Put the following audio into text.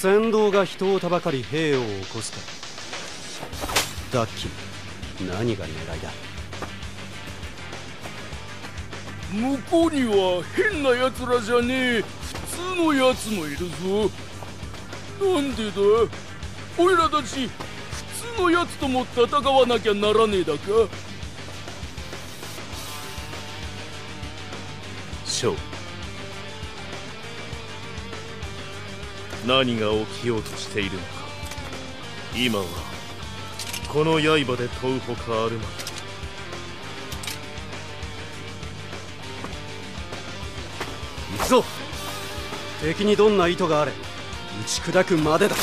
先導が人をたばかり兵を起こすかダッキー何が狙いだ？向こうには変な奴らじゃねえ。普通の奴もいるぞ。なんでだ？おいらたち普通の奴とも戦わなきゃならねえだか？ショー何が起きようとしているのか。今はこの刃で問うほかあるまい。行くぞ。敵にどんな意図があれ打ち砕くまでだ。